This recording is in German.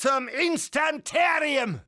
zum Instanterium.